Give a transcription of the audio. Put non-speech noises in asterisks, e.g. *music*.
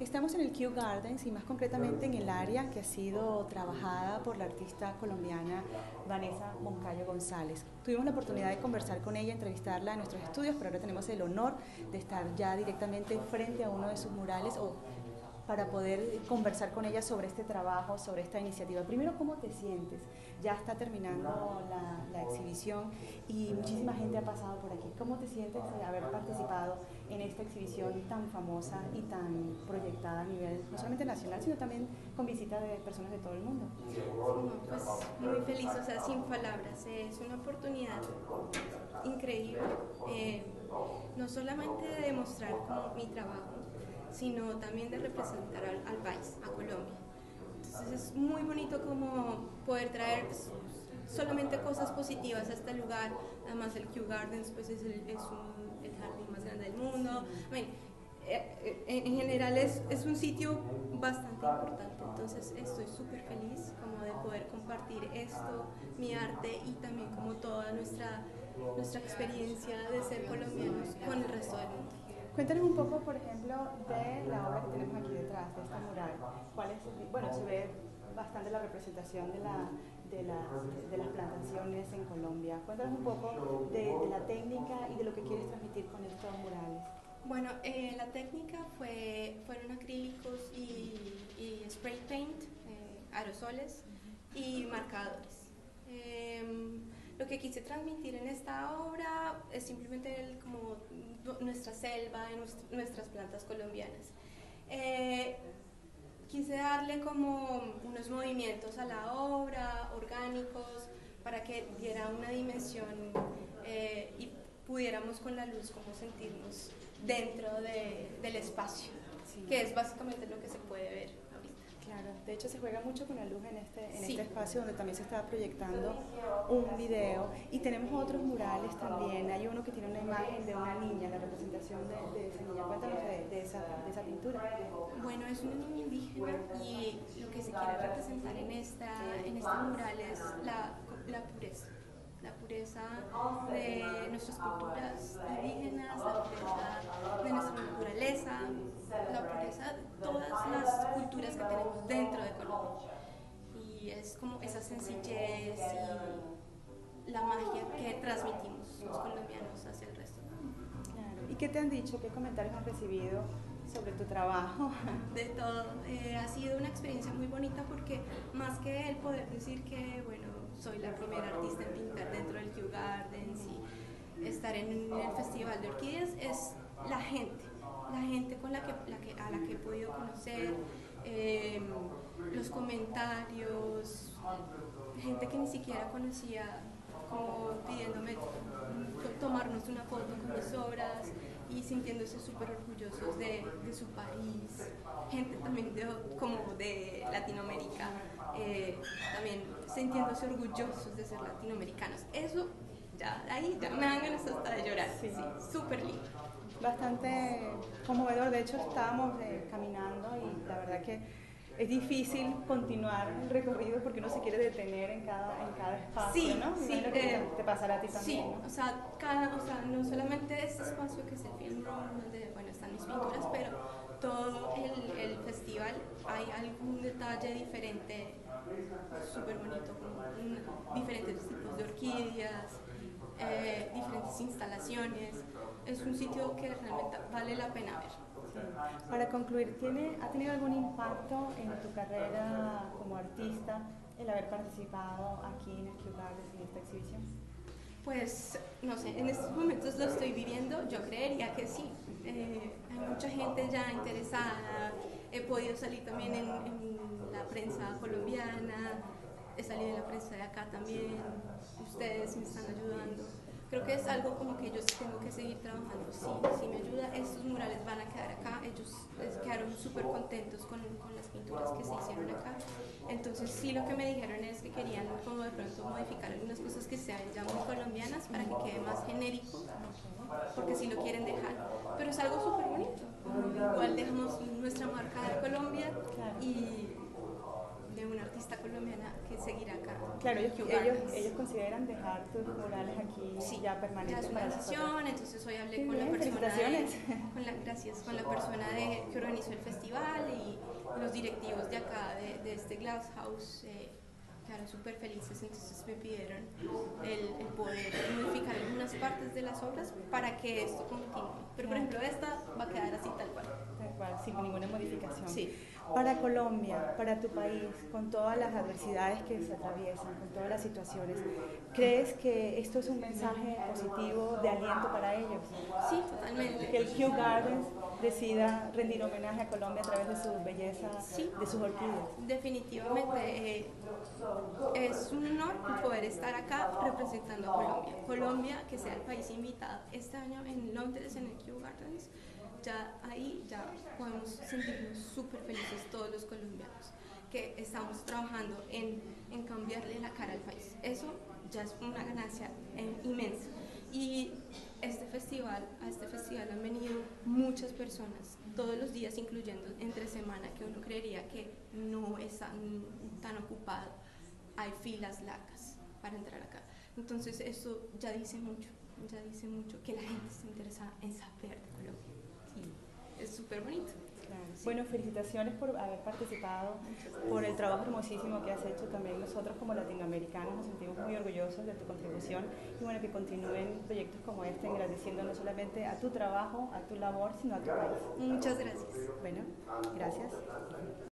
Estamos en el Kew Gardens y más concretamente en el área que ha sido trabajada por la artista colombiana Vanessa Moncayo González. Tuvimos la oportunidad de conversar con ella, entrevistarla en nuestros estudios, pero ahora tenemos el honor de estar ya directamente frente a uno de sus murales o para poder conversar con ella sobre este trabajo, sobre esta iniciativa. Primero, ¿cómo te sientes? Ya está terminando la, exhibición y muchísima gente ha pasado por aquí. ¿Cómo te sientes de haber participado en esta exhibición tan famosa y tan proyectada a nivel no solamente nacional, sino también con visita de personas de todo el mundo? pues muy feliz, o sea, sin palabras. Es una oportunidad increíble, eh, no solamente de demostrar mi trabajo, sino también de representar al, país, a Colombia. Entonces es muy bonito como poder traer solamente cosas positivas a este lugar. Además el Kew Gardens pues es el, es un, el jardín más grande del mundo. Eh, eh, en general es, es, un sitio bastante importante, entonces estoy súper feliz como de poder compartir esto, mi arte y también como toda nuestra, nuestra experiencia de ser colombianos con el resto del. Cuéntanos un poco, por ejemplo, de la obra que tenemos aquí detrás, de esta mural. ¿Cuál es, bueno, se ve bastante la representación de, la, de, las, de las plantaciones en Colombia. Cuéntanos un poco de, la técnica y de lo que quieres transmitir con estos murales. Bueno, eh, la técnica fue, fueron acrílicos y, y spray paint, eh, aerosoles y marcadores. Que quise transmitir en esta obra es simplemente como nuestra selva, nuestras plantas colombianas. Eh, quise darle como unos movimientos a la obra, orgánicos, para que diera una dimensión eh, y pudiéramos con la luz como sentirnos dentro del espacio, que es básicamente lo que se puede ver. Claro, de hecho se juega mucho con la luz en este, en este espacio donde también se está proyectando un video y tenemos otros murales también. Hay uno que tiene una imagen de una niña, la representación de, esa niña. Cuéntanos de, esa, de esa pintura. Bueno, es una niña indígena y lo que se quiere representar en, esta, en este mural es la, la pureza la pureza de nuestras culturas la pureza de nuestra naturaleza, la pureza de todas las culturas que tenemos dentro de Colombia. Y es como esa sencillez y la magia que transmitimos los colombianos hacia el resto. ¿Y qué te han dicho? ¿Qué comentarios has recibido sobre tu trabajo? *laughs* De todo. Eh, ha sido una experiencia muy bonita porque más que el poder decir que, bueno, soy la primera artista en pintar dentro del Kew Gardens y estar en el Festival de Orquídeas, es la gente la gente con la que, a la que he podido conocer, los comentarios, gente que ni siquiera conocía, como pidiéndome tomarnos una foto con mis obras y sintiéndose súper orgullosos de, su país, gente también de, como de Latinoamérica, eh, también sintiéndose orgullosos de ser latinoamericanos. Eso, ya, ahí ya me dan ganas hasta de llorar, sí, súper lindo bastante conmovedor. De hecho, estábamos eh, caminando y la verdad que es difícil continuar el recorrido porque uno se quiere detener en cada, en cada espacio, sí, ¿no? Sí, eh, te pasará a ti también. Sí, o, sea, cada, o sea, no solamente este espacio que es el film room, donde bueno, están mis pinturas, pero todo el, el festival hay algún detalle diferente, súper bonito, con diferentes tipos de orquídeas, eh, diferentes instalaciones es un sitio que realmente vale la pena ver. Para concluir, ¿tiene, ¿ha tenido algún impacto en tu carrera como artista el haber participado aquí en el en esta exhibición? Pues no sé, en estos momentos lo estoy viviendo, yo creería que sí. Eh, hay mucha gente ya interesada, he podido salir también en, en la prensa colombiana, he salido en la prensa de acá también, ustedes me están ayudando creo que es algo como que yo tengo que seguir trabajando. Sí, sí me ayuda. Estos murales van a quedar acá. Ellos quedaron súper contentos con, con, las pinturas que se hicieron acá. Entonces sí lo que me dijeron es que querían como de pronto modificar algunas cosas que sean ya muy colombianas para que quede más genérico, porque sí lo quieren dejar. Pero es algo súper bonito. Igual dejamos nuestra marca de Colombia y de un artista colombiana que seguirá acá. Claro, ellos, ellos, ellos, consideran dejar tus murales aquí sí, ya permanentes. Ya es una decisión, entonces hoy hablé con, la persona de, con la gracias, con la persona de, que organizó el festival y los directivos de acá, de, de este Glass House. Eh, quedaron súper felices, entonces me pidieron el, el, poder modificar algunas partes de las obras para que esto continúe. Pero por ejemplo esta va a quedar así tal cual. Tal cual, sin ninguna modificación. Sí. Para Colombia, para tu país, con todas las adversidades que se atraviesan, con todas las situaciones, ¿crees que esto es un mensaje positivo de aliento para ellos? Sí, totalmente. Que el Kew Gardens decida rendir homenaje a Colombia a través de su belleza, sí, de sus orquídeas. Definitivamente eh, es un honor poder estar acá representando a Colombia. Colombia, que sea el país invitado este año en Londres, en el Kew Gardens ya ahí ya podemos sentirnos súper felices todos los colombianos que estamos trabajando en, en, cambiarle la cara al país. Eso ya es una ganancia eh, inmensa. Y festival, a este festival han venido muchas personas, todos los días, incluyendo entre semana, que uno creería que no está tan ocupado. Hay filas largas para entrar acá. Entonces eso ya dice mucho, ya dice mucho que la gente está interesada en saber de Colombia es súper bonito. Bueno, felicitaciones por haber participado, por el trabajo hermosísimo que has hecho también. Nosotros como latinoamericanos nos sentimos muy orgullosos de tu contribución y bueno, que continúen proyectos como este, agradeciendo no solamente a tu trabajo, a tu labor, sino a tu país. Muchas gracias. Bueno, gracias.